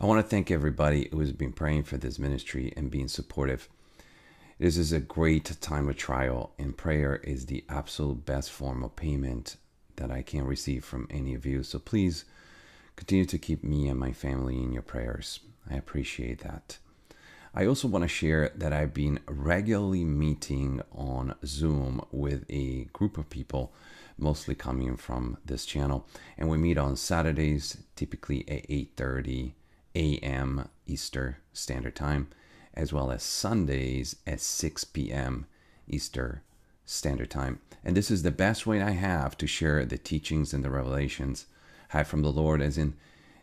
I want to thank everybody who has been praying for this ministry and being supportive. This is a great time of trial, and prayer is the absolute best form of payment that I can receive from any of you. So please continue to keep me and my family in your prayers. I appreciate that. I also want to share that I've been regularly meeting on Zoom with a group of people, mostly coming from this channel, and we meet on Saturdays, typically at 8:30 a.m. Easter Standard Time, as well as Sundays at 6 p.m. Easter Standard Time. And this is the best way I have to share the teachings and the revelations I have from the Lord, as in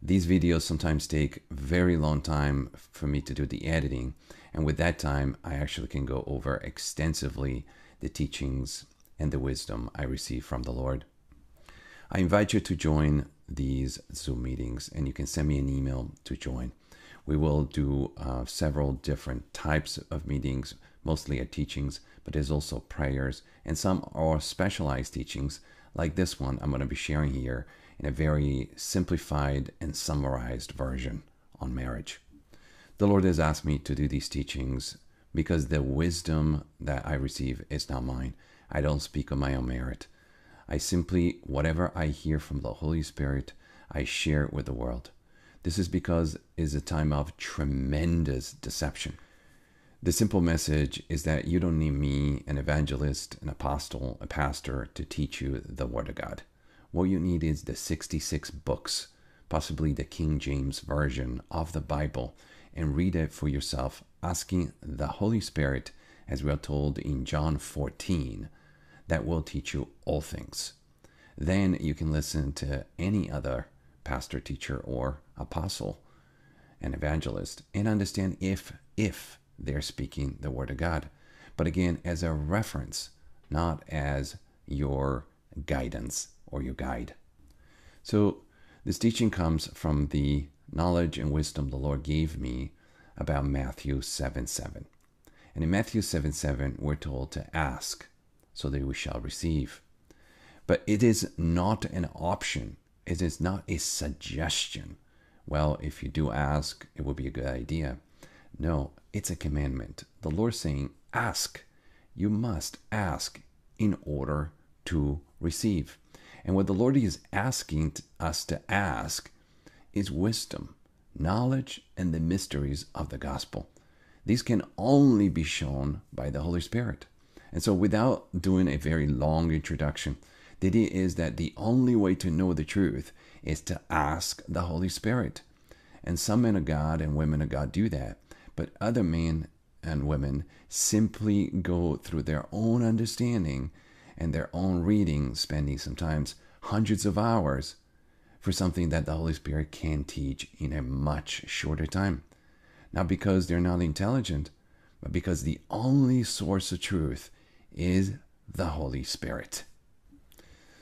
these videos sometimes take very long time for me to do the editing. And with that time, I actually can go over extensively the teachings and the wisdom I receive from the Lord. I invite you to join these Zoom meetings, and you can send me an email to join. We will do uh, several different types of meetings, mostly at teachings, but there's also prayers, and some are specialized teachings, like this one I'm going to be sharing here in a very simplified and summarized version on marriage. The Lord has asked me to do these teachings because the wisdom that I receive is not mine. I don't speak on my own merit. I simply, whatever I hear from the Holy Spirit, I share it with the world. This is because it is a time of tremendous deception. The simple message is that you don't need me, an evangelist, an apostle, a pastor, to teach you the Word of God. What you need is the 66 books, possibly the King James Version of the Bible, and read it for yourself, asking the Holy Spirit, as we are told in John 14, that will teach you all things. Then you can listen to any other pastor, teacher, or apostle, an evangelist, and understand if if they're speaking the word of God. But again, as a reference, not as your guidance or your guide. So this teaching comes from the knowledge and wisdom the Lord gave me about Matthew 7 7. And in Matthew 7 7, we're told to ask so that we shall receive. But it is not an option, it is not a suggestion. Well, if you do ask, it would be a good idea. No, it's a commandment. The Lord saying, Ask. You must ask in order to receive. And what the Lord is asking us to ask is wisdom, knowledge, and the mysteries of the gospel. These can only be shown by the Holy Spirit. And so, without doing a very long introduction, the idea is that the only way to know the truth is to ask the Holy Spirit. And some men of God and women of God do that, but other men and women simply go through their own understanding and their own reading, spending sometimes hundreds of hours for something that the Holy Spirit can teach in a much shorter time. Not because they're not intelligent, but because the only source of truth is the Holy Spirit.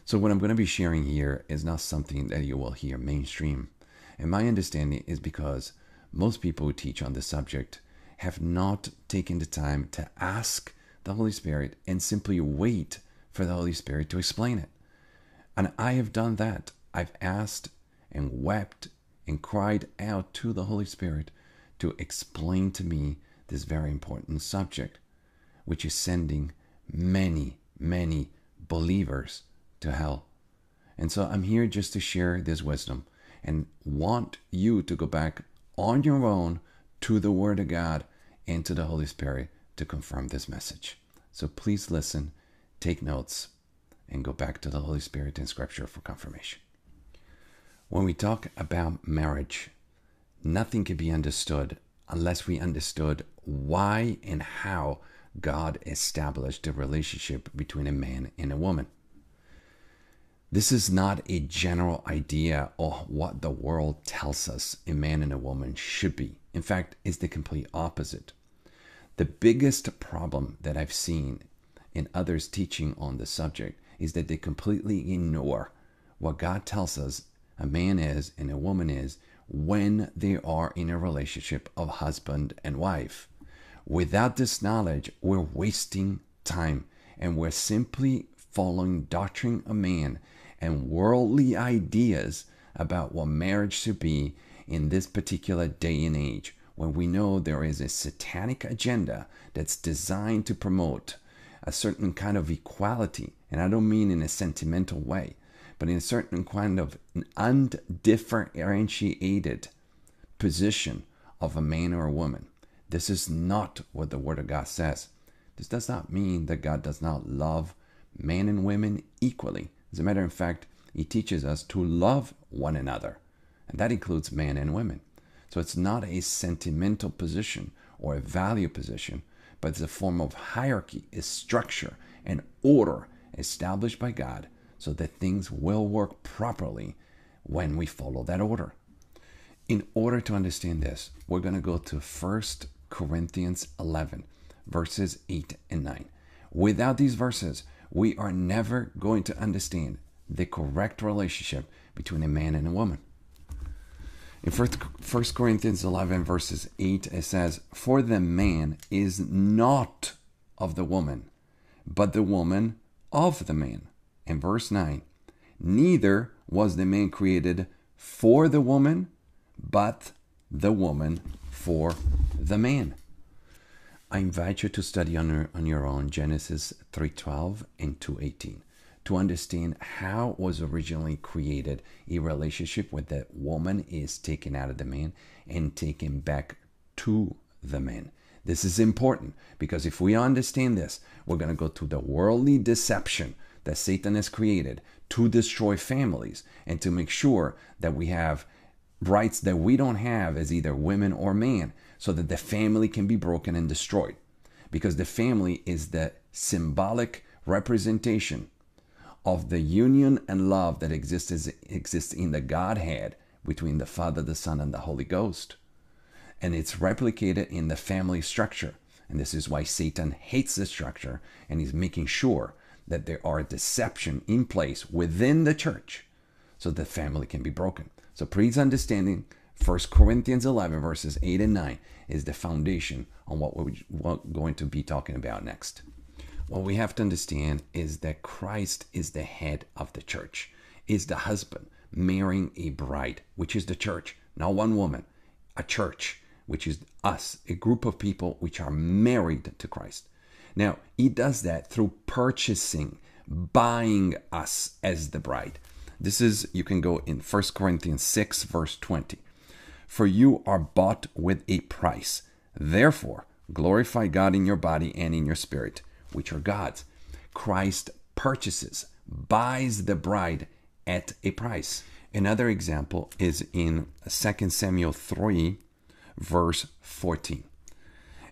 So, what I'm going to be sharing here is not something that you will hear mainstream. And my understanding is because most people who teach on this subject have not taken the time to ask the Holy Spirit and simply wait for the Holy Spirit to explain it. And I have done that. I've asked and wept and cried out to the Holy Spirit to explain to me this very important subject, which is sending many, many believers to hell. And so I'm here just to share this wisdom and want you to go back on your own to the Word of God and to the Holy Spirit to confirm this message. So please listen take notes, and go back to the Holy Spirit and Scripture for confirmation. When we talk about marriage, nothing can be understood unless we understood why and how God established a relationship between a man and a woman. This is not a general idea of what the world tells us a man and a woman should be. In fact, it's the complete opposite. The biggest problem that I've seen in others' teaching on the subject is that they completely ignore what God tells us a man is and a woman is when they are in a relationship of husband and wife. Without this knowledge, we're wasting time and we're simply following doctrine of man and worldly ideas about what marriage should be in this particular day and age when we know there is a satanic agenda that's designed to promote a certain kind of equality. And I don't mean in a sentimental way, but in a certain kind of undifferentiated position of a man or a woman. This is not what the Word of God says. This does not mean that God does not love men and women equally. As a matter of fact, He teaches us to love one another, and that includes men and women. So it's not a sentimental position or a value position, but it's a form of hierarchy, a structure, an order established by God so that things will work properly when we follow that order. In order to understand this, we're going to go to 1 Corinthians 11, verses 8 and 9. Without these verses, we are never going to understand the correct relationship between a man and a woman. In 1 Corinthians 11, verses 8, it says, For the man is not of the woman, but the woman of the man. In verse 9, Neither was the man created for the woman, but the woman for the man. I invite you to study on your, on your own Genesis 3:12 and 2:18 to understand how was originally created a relationship where the woman is taken out of the man and taken back to the man. This is important because if we understand this, we're going to go to the worldly deception that Satan has created to destroy families and to make sure that we have rights that we don't have as either women or man so that the family can be broken and destroyed because the family is the symbolic representation of the union and love that exists, exists in the Godhead between the Father, the Son, and the Holy Ghost. And it's replicated in the family structure. And this is why Satan hates this structure and he's making sure that there are deception in place within the church so the family can be broken. So please understanding 1 Corinthians 11 verses 8 and 9 is the foundation on what we're going to be talking about next. What we have to understand is that Christ is the head of the church, is the husband marrying a bride, which is the church, not one woman, a church, which is us, a group of people which are married to Christ. Now, he does that through purchasing, buying us as the bride. This is, you can go in 1 Corinthians 6, verse 20. For you are bought with a price. Therefore, glorify God in your body and in your spirit, which are God's. Christ purchases, buys the bride at a price. Another example is in 2 Samuel 3, verse 14.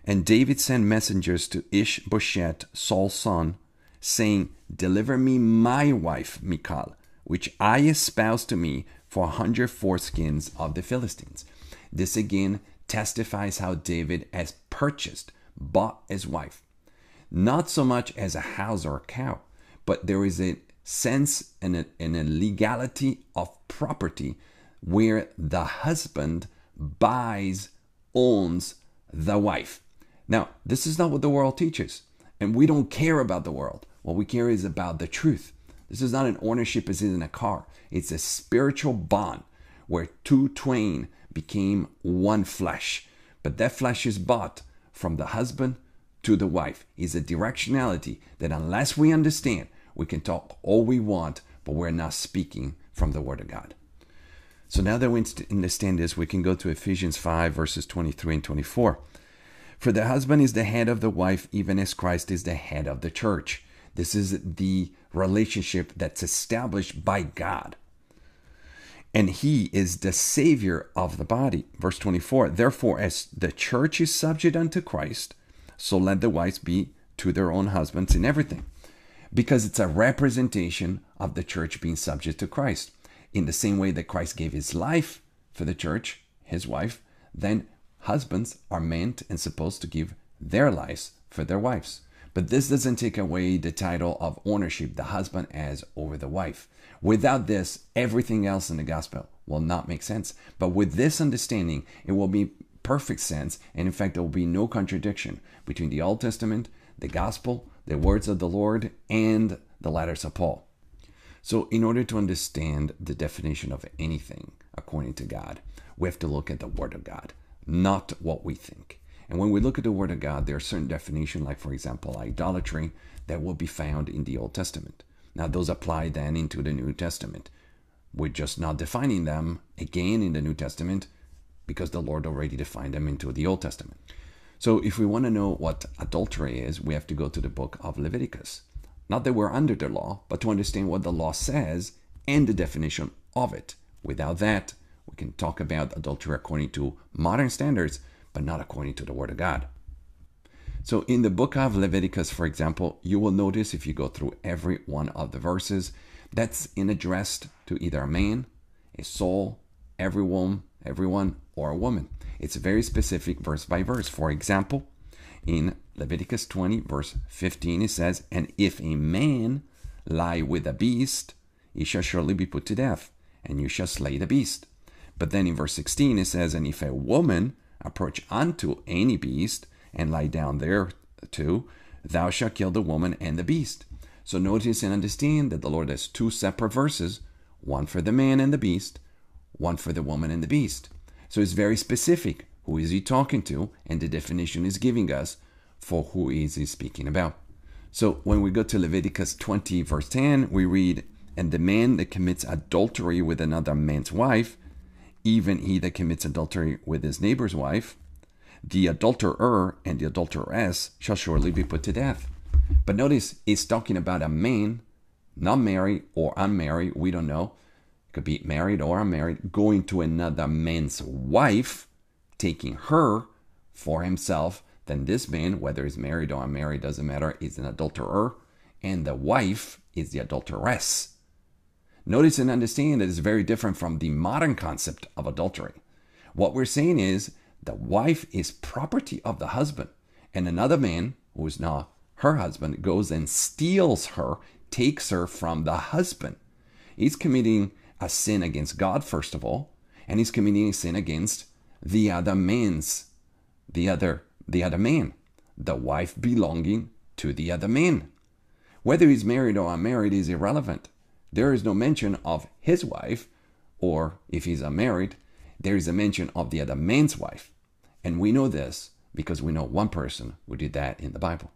And David sent messengers to Ishbosheth, Saul's son, saying, Deliver me my wife, Michal, which I espoused to me for a hundred foreskins of the Philistines. This again testifies how David has purchased, bought his wife, not so much as a house or a cow, but there is a sense and a, and a legality of property where the husband buys, owns the wife. Now, this is not what the world teaches, and we don't care about the world. What we care is about the truth. This is not an ownership as in a car, it's a spiritual bond where two twain became one flesh. But that flesh is bought from the husband to the wife. Is a directionality that, unless we understand, we can talk all we want, but we're not speaking from the Word of God. So now that we understand this, we can go to Ephesians 5, verses 23 and 24. For the husband is the head of the wife, even as Christ is the head of the church. This is the relationship that's established by God. And he is the savior of the body. Verse 24 Therefore, as the church is subject unto Christ, so let the wives be to their own husbands in everything. Because it's a representation of the church being subject to Christ. In the same way that Christ gave his life for the church, his wife, then husbands are meant and supposed to give their lives for their wives. But this doesn't take away the title of ownership the husband has over the wife. Without this, everything else in the gospel will not make sense. But with this understanding, it will be perfect sense. And in fact, there will be no contradiction between the Old Testament, the gospel, the words of the Lord, and the letters of Paul. So, in order to understand the definition of anything according to God, we have to look at the Word of God, not what we think. And when we look at the Word of God, there are certain definitions, like, for example, idolatry, that will be found in the Old Testament. Now, those apply then into the New Testament. We're just not defining them again in the New Testament because the Lord already defined them into the Old Testament. So, if we want to know what adultery is, we have to go to the book of Leviticus. Not that we're under the law, but to understand what the law says and the definition of it. Without that, we can talk about adultery according to modern standards, but not according to the Word of God. So, in the book of Leviticus, for example, you will notice if you go through every one of the verses, that's in addressed to either a man, a soul, every everyone, everyone, or a woman. It's very specific verse by verse. For example, in Leviticus 20, verse 15, it says, And if a man lie with a beast, he shall surely be put to death, and you shall slay the beast. But then in verse 16, it says, And if a woman approach unto any beast, and lie down there too, thou shalt kill the woman and the beast. So notice and understand that the Lord has two separate verses, one for the man and the beast, one for the woman and the beast. So it's very specific. Who is he talking to? And the definition is giving us for who is he speaking about. So when we go to Leviticus 20, verse 10, we read, And the man that commits adultery with another man's wife, even he that commits adultery with his neighbor's wife, the adulterer and the adulteress shall surely be put to death. But notice it's talking about a man, not married or unmarried, we don't know. Could be married or unmarried, going to another man's wife, taking her for himself. Then this man, whether he's married or unmarried, doesn't matter, is an adulterer, and the wife is the adulteress. Notice and understand that it's very different from the modern concept of adultery. What we're saying is the wife is property of the husband, and another man, who is not her husband, goes and steals her, takes her from the husband. He's committing a sin against God, first of all, and he's committing a sin against the other man's, the other, the other man, the wife belonging to the other man. Whether he's married or unmarried is irrelevant. There is no mention of his wife, or if he's unmarried, there is a mention of the other man's wife. And we know this because we know one person who did that in the Bible.